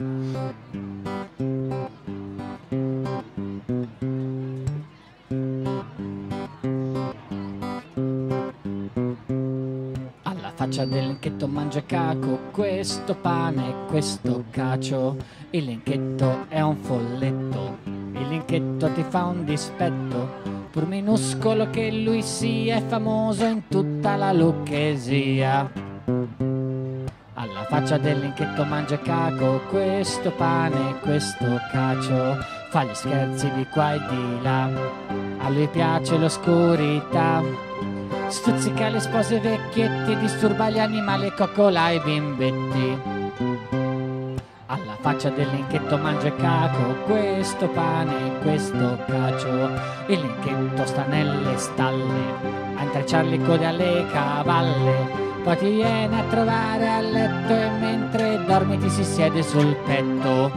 Alla faccia del lenchetto mangia caco, questo pane, questo cacio. Il lenchetto è un folletto, il lenchetto ti fa un dispetto. Pur minuscolo che lui sia, è famoso in tutta la Lucchesia. Faccia del lenchetto mangia caco, questo pane, questo cacio. Fa gli scherzi di qua e di là, a lui piace l'oscurità. Stuzzica le spose vecchietti, disturba gli animali, coccola i bimbetti. Alla faccia del linchetto mangia caco, questo pane, questo cacio. Il linchetto sta nelle stalle, a intrecciarli code alle cavalle. Poi ti viene a trovare a letto e mentre dormi ti si siede sul petto.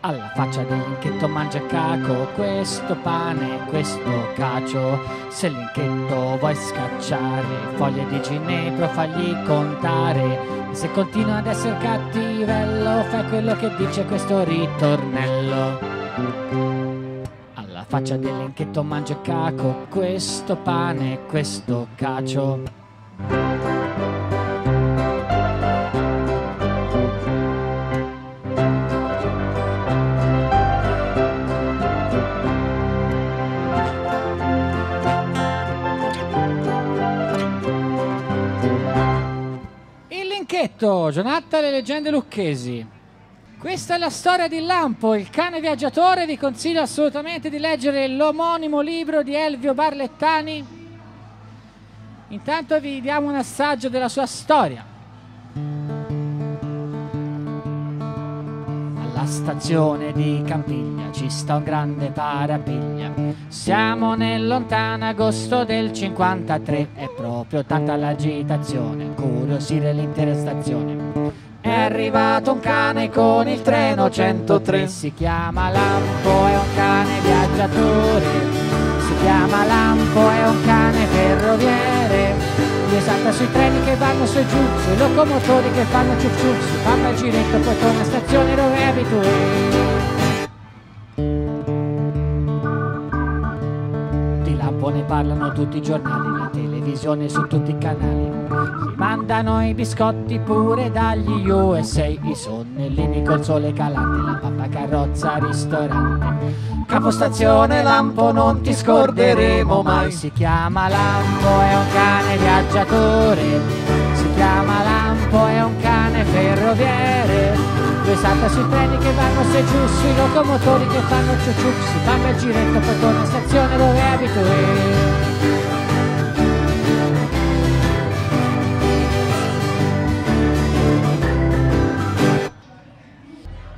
Alla faccia del linchetto mangia caco, questo pane, questo cacio. Se linchetto vuoi scacciare, foglie di ginepro fagli contare. Se continua ad essere cattivello, fai quello che dice questo ritornello. Alla faccia del linchetto mangia caco, questo pane, questo cacio. Il linchetto, Giornata le leggende lucchesi. Questa è la storia di Lampo, il cane viaggiatore. Vi consiglio assolutamente di leggere l'omonimo libro di Elvio Barlettani. Intanto vi diamo un assaggio della sua storia. Alla stazione di Campiglia ci sta un grande parapiglia. Siamo nel lontano agosto del 53. È proprio tanta l'agitazione, curiosire l'intera stazione. È arrivato un cane con il treno 103. Si chiama Lampo, è un cane viaggiatore. Si chiama Lampo, è un cane ferroviere. Lui salta sui treni che vanno su e giù, sui locomotori che fanno ciuc ciuc, si fa il giretto, poi torna a stazione dove è abitué. Di Lampo ne parlano tutti i giornali, la televisione su tutti i canali. Gli mandano i biscotti pure dagli USA, i sonnellini col sole calante, la pappa carrozza ristorante. Capostazione Lampo non ti scorderemo mai. Si chiama Lampo, è un cane viaggiatore. Si chiama Lampo, è un cane ferroviere. Lui salta sui treni che vanno su e giù, sui locomotori che fanno ciuc ciuc. Si fa il giretto, poi torna in stazione dove abitué.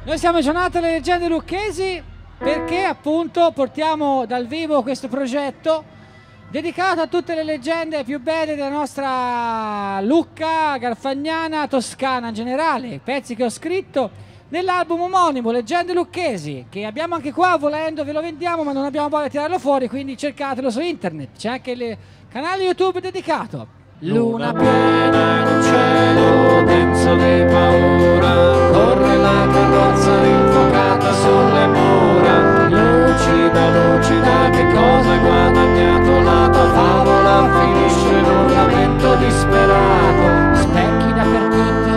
Noi siamo in giornata delle leggende lucchesi perché appunto portiamo dal vivo questo progetto dedicato a tutte le leggende più belle della nostra Lucca, Garfagnana, Toscana in generale, pezzi che ho scritto nell'album omonimo Leggende Lucchesi, che abbiamo anche qua volendo, ve lo vendiamo ma non abbiamo voglia di tirarlo fuori, quindi cercatelo su internet, c'è anche il canale YouTube dedicato. Luna piena in cielo denso di paura, corre la carrozza infuocata sulle mura. Lucida, lucida, che cosa hai guadagnato? La tua favola finisce in un lamento disperato. Specchi dappertutto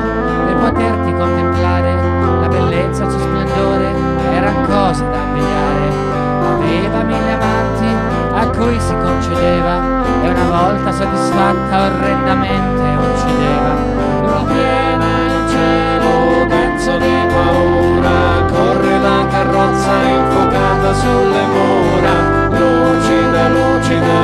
per poterti contemplare, la bellezza, il suo splendore erano cose da ammirare. Aveva mille amanti a cui si concedeva e una volta soddisfatta orrendamente uccideva. Luna piena in cielo denso di paura, corre la carrozza infuocata sulle mura. Lucida, lucida,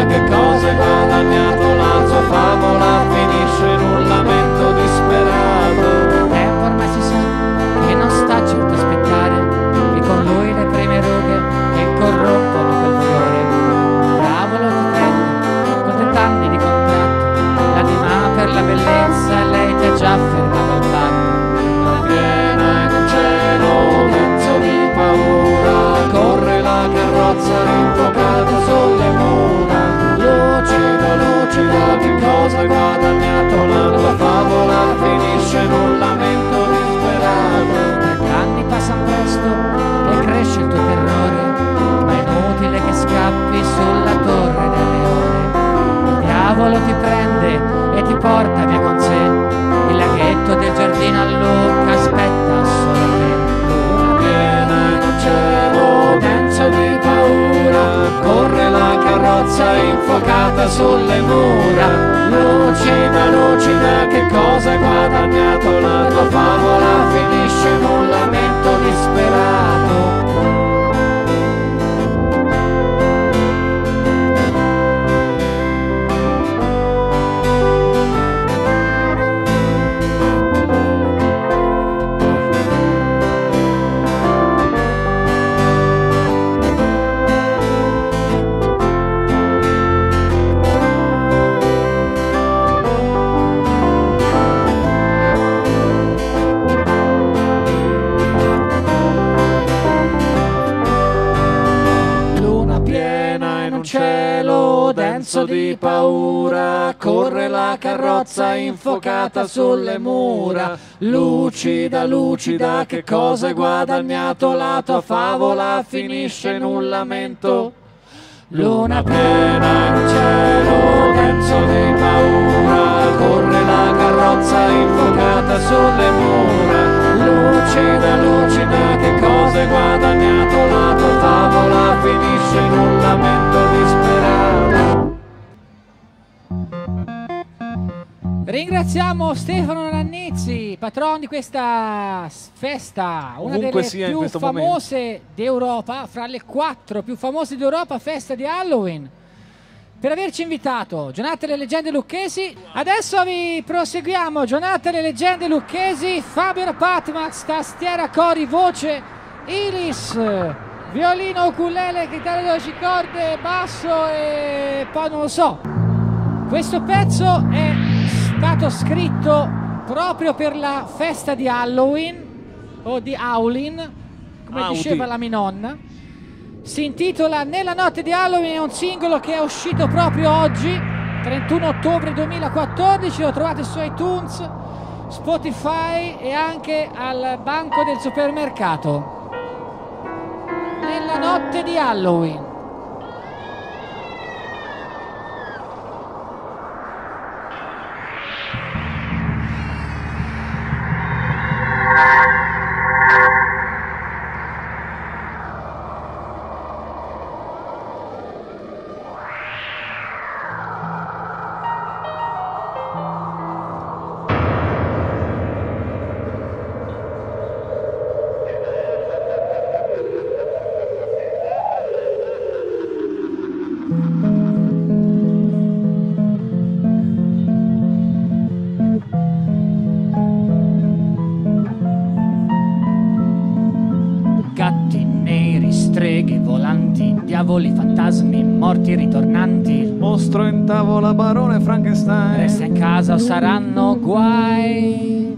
denso di paura, corre la carrozza infuocata sulle mura. Lucida, lucida, che cosa hai guadagnato? La tua favola finisce in un lamento. Luna piena in cielo denso di paura, corre la carrozza infuocata sulle mura. Lucida, lucida, che cosa hai guadagnato? La tua favola finisce in un lamento Ringraziamo Stefano Nannizzi, patron di questa festa, una Ovunque delle più famose d'Europa, fra le quattro più famose d'Europa, festa di Halloween. Per averci invitato, Giornate le leggende lucchesi. Adesso vi proseguiamo, Giornate le leggende lucchesi, Fabio Patmax, tastiera, cori, voce, Iris, violino, ukulele, chitarra 12 corde, basso e poi non lo so. Questo pezzo è stato scritto proprio per la festa di Halloween o di Howlin, come Audi. diceva la mia nonna. Si intitola Nella notte di Halloween, è un singolo che è uscito proprio oggi, 31 ottobre 2014, lo trovate su iTunes, Spotify e anche al banco del supermercato. Nella notte di Halloween. Volanti, diavoli, fantasmi, morti ritornanti. Mostro in tavola, barone Frankenstein. Resta in casa o saranno guai.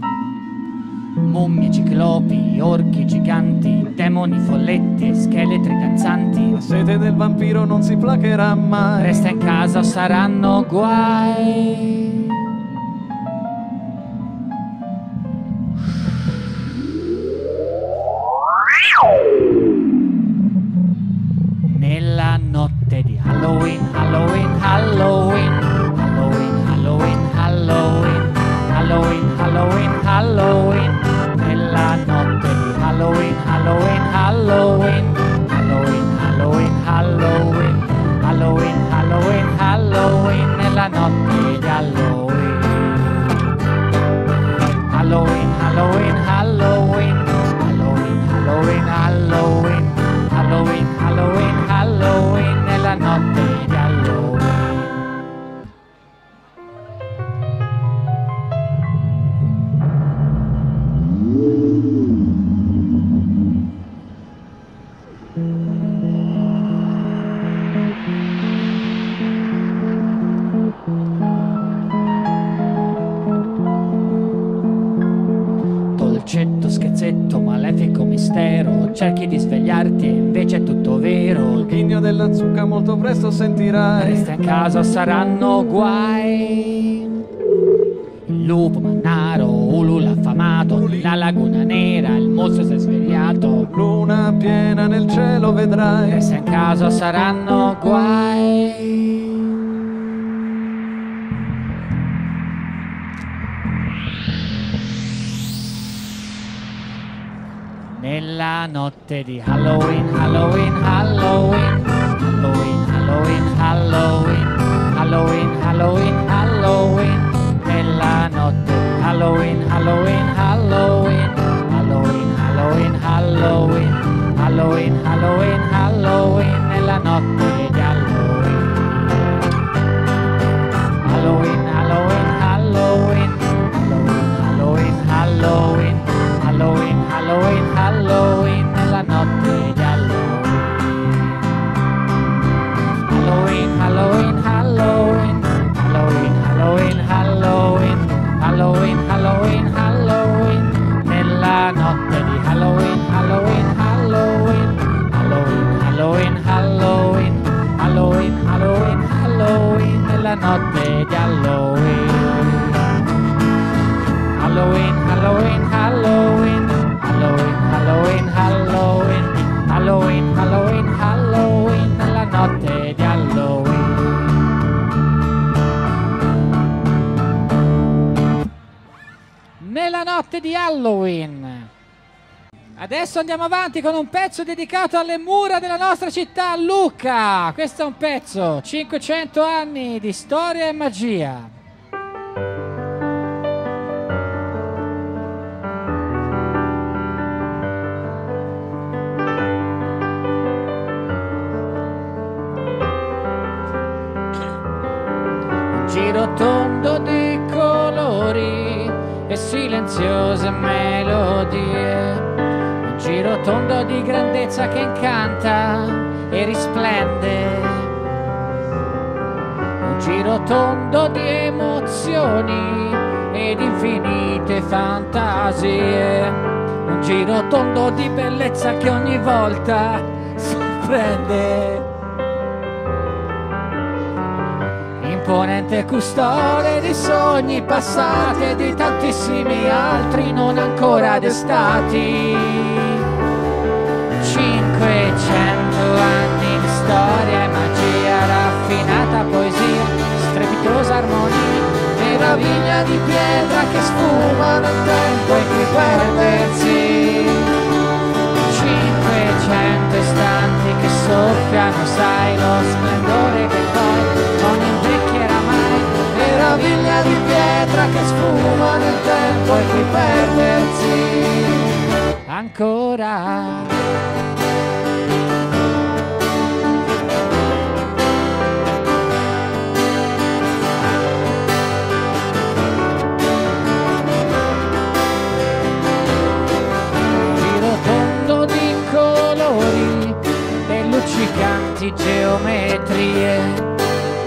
Mummie, ciclopi, orchi giganti, demoni, folletti scheletri danzanti. La sete del vampiro non si placherà mai. Resta in casa o saranno guai. な。casa saranno guai. Il lupo mannaro, Ulu affamato, la laguna nera, il mostro si è svegliato. Luna piena nel cielo vedrai. E se in casa saranno guai. Nella notte di Halloween, Halloween, Halloween, Halloween Halloween, Halloween, Halloween, Halloween, Halloween, nella notte Halloween, Halloween, Halloween, Halloween, Halloween, Halloween, Halloween, Halloween, Halloween, nella notte di Halloween. Halloween, Halloween, Halloween, Halloween, Halloween, Halloween, Halloween, Halloween, nella Adesso andiamo avanti con un pezzo dedicato alle mura della nostra città, Lucca. Questo è un pezzo, 500 anni di storia e magia. Un giro tondo di colori e silenziose melodie. Un giro tondo di grandezza che incanta e risplende. Un giro tondo di emozioni ed infinite fantasie. Un giro tondo di bellezza che ogni volta sorprende. Imponente custode di sogni passati e di tantissimi altri non ancora destati. Che sfuma nel tempo e qui perdersi. 500 istanti che soffiano, sai, lo splendore che poi non invecchierà mai. Meraviglia di pietra che sfuma nel tempo e qui perdersi. Ancora. Luccicanti geometrie.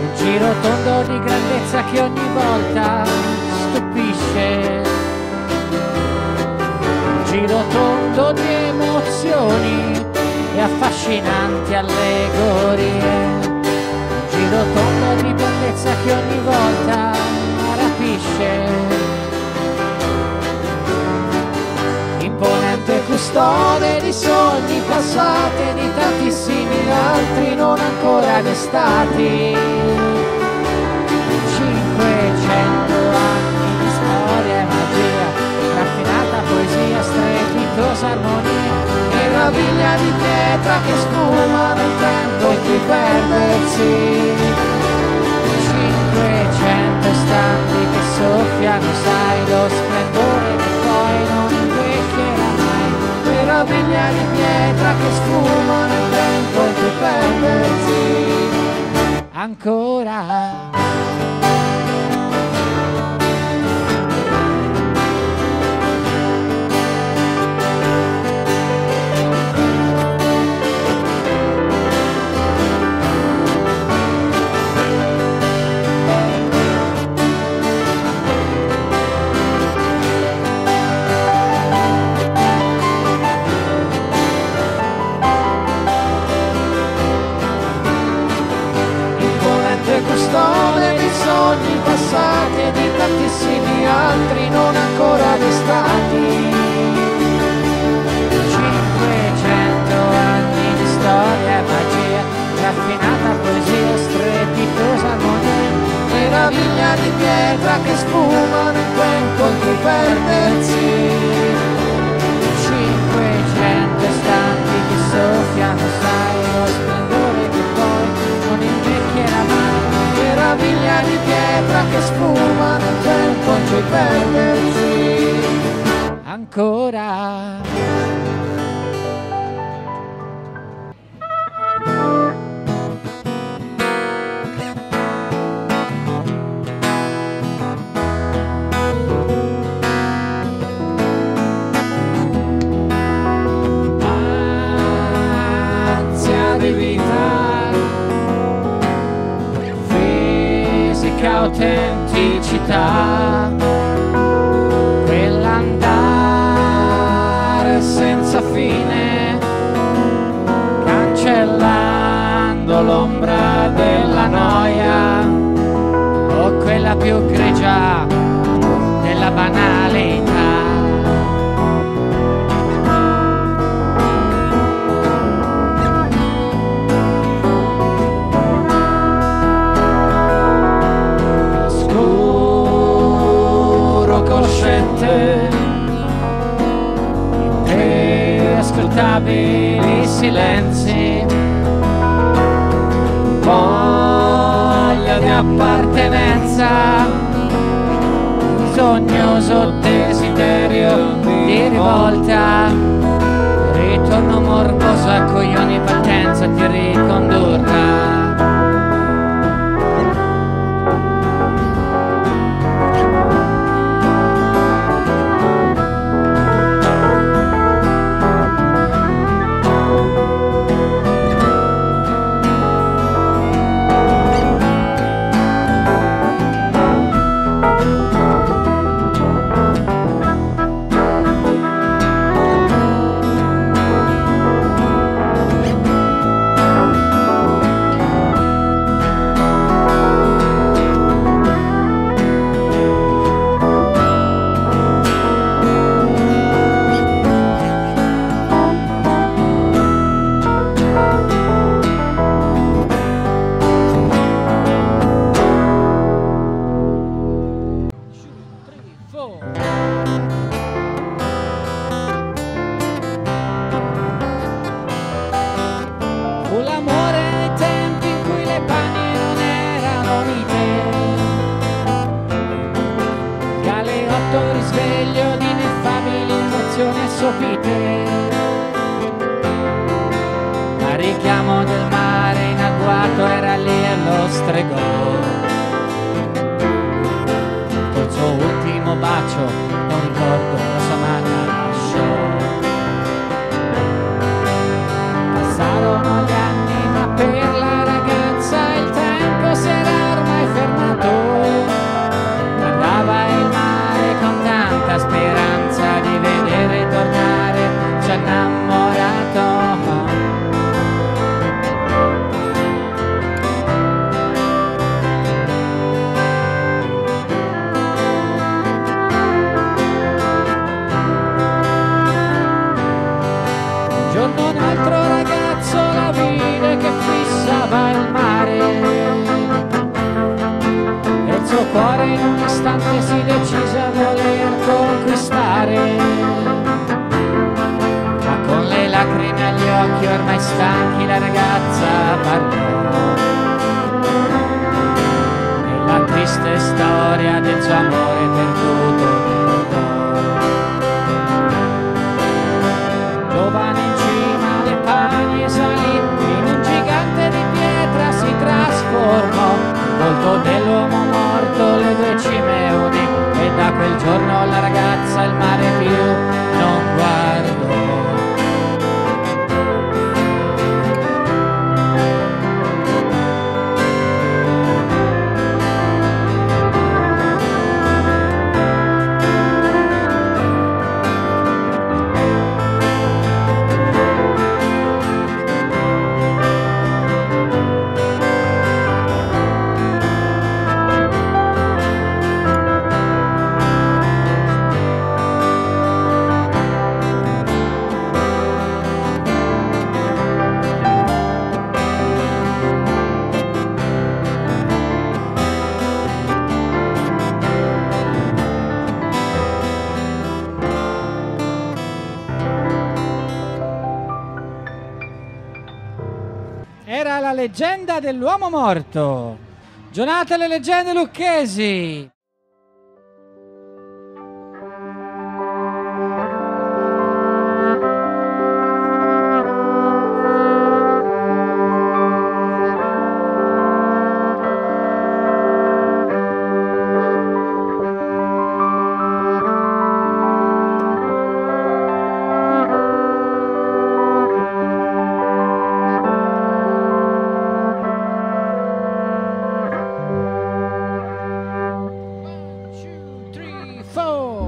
Un giro tondo di grandezza che ogni volta stupisce. Un giro tondo di emozioni e affascinanti allegorie. Un giro tondo di bellezza che ogni volta rapisce. imponente custode di sogni passati di tantissimi altri non ancora destati. 500 anni di storia e magia, raffinata poesia, strepitosa armonia, meraviglia di pietra che sfuma nel tempo e qui perdersi. 500 istanti che soffiano, sai, lo splendore che poi non invecchierà mai. Meraviglia di pietra che sfuma nel tempo perdersi. Ancora. Ancora destati. 500 anni di storia e magia, raffinata poesia, strepitosa armonia, meraviglia di pietra che sfuma pietra che sfuma nel tempo ci perdersi ancora. unica autenticità, quell'andare senza fine, cancellando l'ombra della noia, o quella più grigia della banalità. incontabili silenzi, voglia di appartenenza, bisognoso desiderio. leggenda dell'uomo morto. Giornata delle leggende lucchesi. Soul.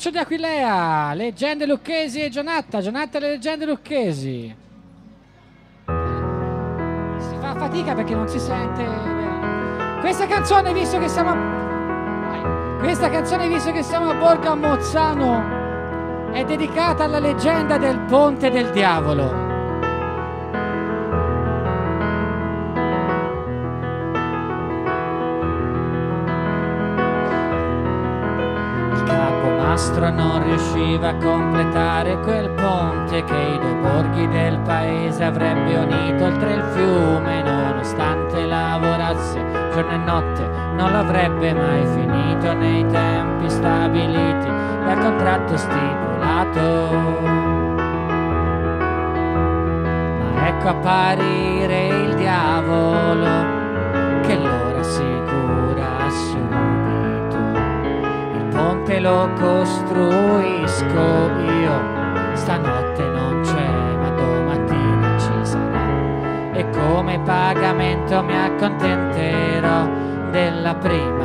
Caccio di Aquilea, leggende lucchesi e Gionatta, Gionatta e le leggende lucchesi. Si fa fatica perché non si sente. Questa canzone, visto che siamo a... Questa canzone, visto che siamo a Borgo a Mozzano, è dedicata alla leggenda del Ponte del Diavolo. mastro non riusciva a completare quel ponte che i due borghi del paese avrebbe unito oltre il fiume, nonostante lavorasse giorno e notte, non l'avrebbe mai finito nei tempi stabiliti dal contratto stipulato. Ma ecco apparire il diavolo che lo lo costruisco io. Stanotte non c'è, ma domattina ci sarà. E come pagamento mi accontenterò della prima.